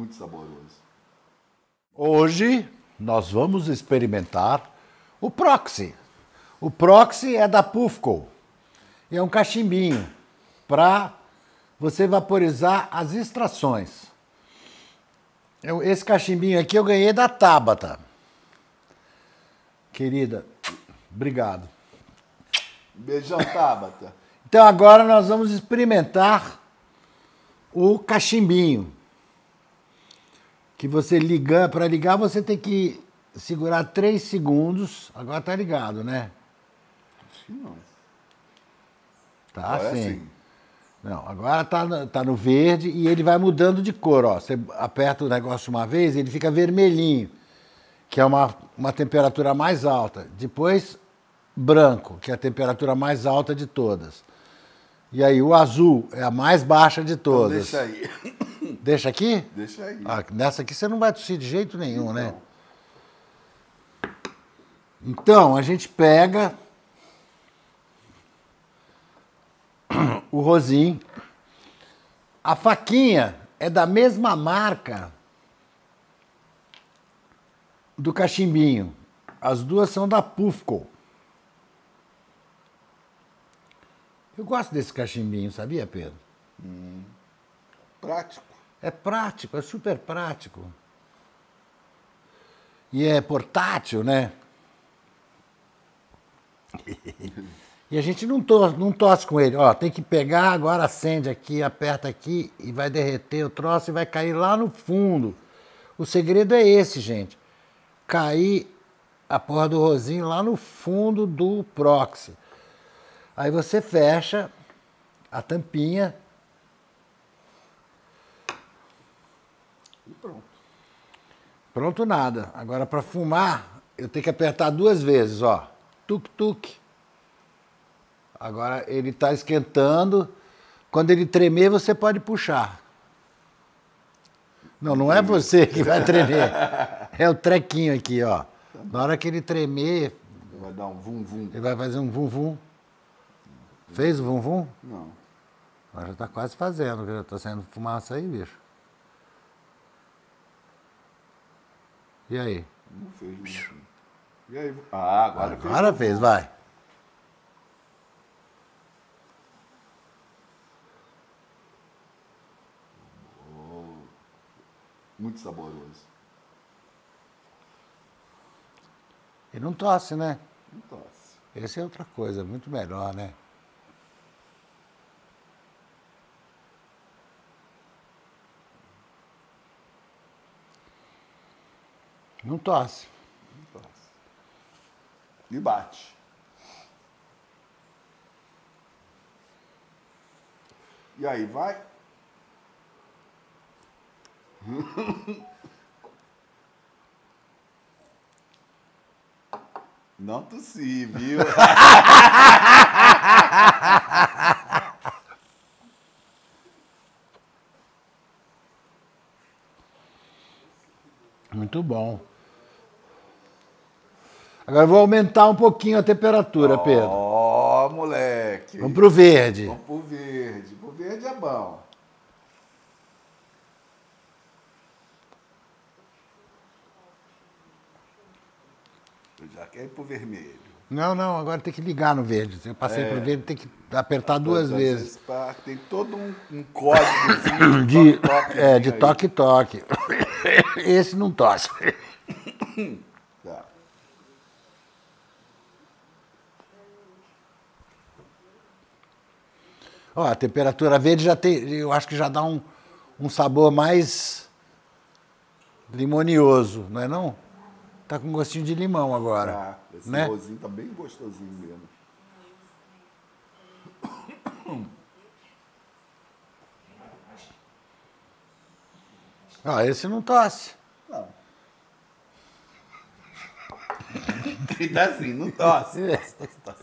Muito saboroso. Hoje nós vamos experimentar o Proxy. O Proxy é da Pufco. E é um cachimbinho para você vaporizar as extrações. Eu- esse cachimbinho aqui eu ganhei da Tabata. Querida, obrigado. Beijão, Tabata. Então agora nós vamos experimentar o cachimbinho. Que você ligar, para ligar você tem que segurar 3 segundos. Agora tá ligado, né? Que não. Tá Agora é assim. assim. Não, agora tá, no- tá no verde e ele vai mudando de cor, ó. Você aperta o negócio uma vez, ele fica vermelhinho, que é uma, uma temperatura mais alta. Depois, branco, que é a temperatura mais alta de todas. E aí, o azul é a mais baixa de Então todas. deixa aí. Deixa aqui? Deixa aí. Ah, nessa aqui você não vai tossir de jeito nenhum, né? Então, a gente pega o rosim. A faquinha é da mesma marca do cachimbinho. As duas são da Pufco. Eu gosto desse cachimbinho, sabia, Pedro? Prático. É prático, é super prático. E é portátil, né? E a gente não tosse, não tosse com ele. Ó, tem que pegar, agora acende aqui, aperta aqui e vai derreter o troço e vai cair lá no fundo. O segredo é esse, gente. Cair a porra do rosinho lá no fundo do proxy. Aí você fecha a tampinha E pronto. Pronto nada. Agora para fumar, eu tenho que apertar duas vezes, ó. Tuk tuk. Agora ele está esquentando. Quando ele tremer, você pode puxar. Não, não é você que vai tremer. É o trequinho aqui, ó. Na hora que ele tremer, Vai dar um vum vum. ele vai fazer um vum vum. Fez o vum vum? Não. Agora já tá quase fazendo, viu? Tá saindo fumaça aí, bicho. E aí? Não fez. Vum. E aí? Ah, agora, fez. Agora fez, vai. Muito saboroso. E não tosse, né? Não tosse. Essa é outra coisa, muito melhor, né? Não tosse. Não tosse. E bate. E aí, vai? Não tossi, viu? Muito bom. Agora eu vou aumentar um pouquinho a temperatura, Pedro. Ó, moleque. Vamos pro verde. Vamos pro verde. Pro verde é bom. Eu já quero ir pro vermelho. Não, não, agora tem que ligar no verde. Eu passei É. pro verde, tem que apertar duas vezes. Tem todo um, um código De, toque-toque. é, de toque-toque. Esse não tosse. Tá. Ó, a temperatura verde já tem, eu acho que já dá um, um sabor mais limonioso, não é não? Tá com gostinho de limão agora, Tá. Esse né? tá bem gostosinho mesmo. Ó, esse não tosse. Não. E tá assim, não tosse. É. Tá